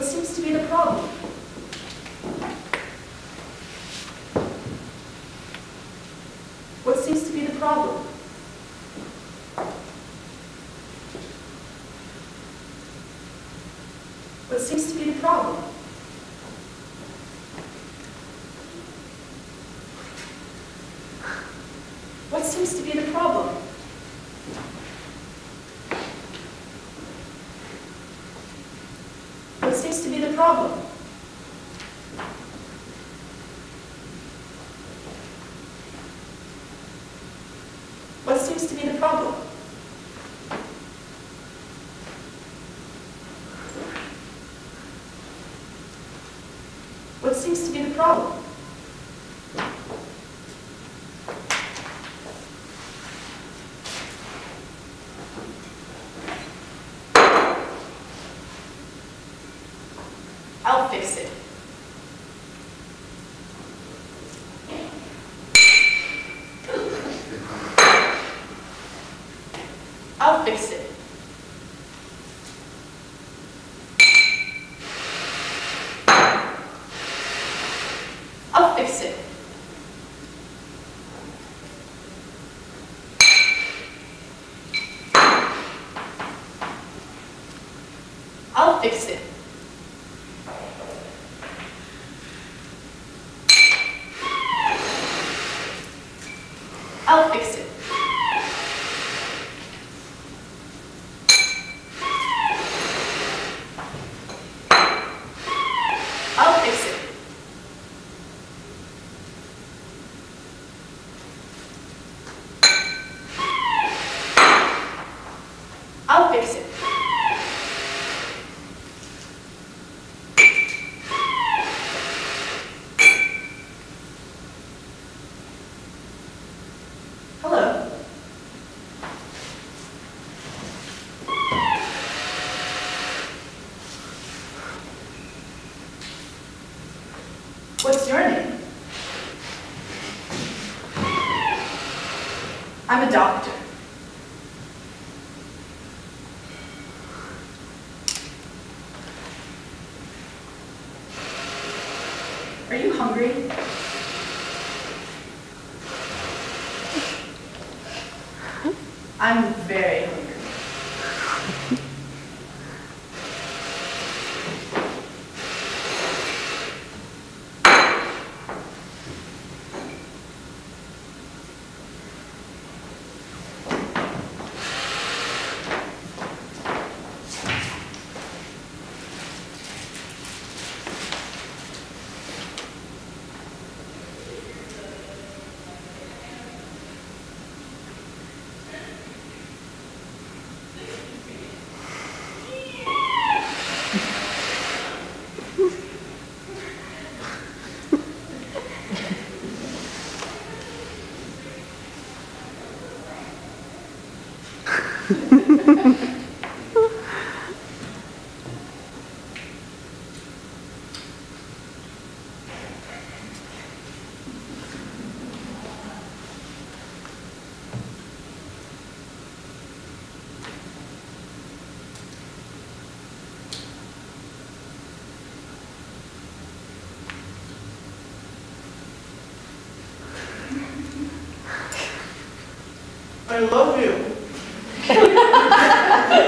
What seems to be the problem? What seems to be the problem? What seems to be the problem? What seems to be the problem? What seems to be the problem? What seems to be the problem? What seems to be the problem? I'll fix it. I'll fix it. I'll fix it. I'll fix it. I'll fix it. I'll fix it. I'll fix it. Hello. What's your name? I'm a doctor. Are you hungry? I'm very hungry. I love you.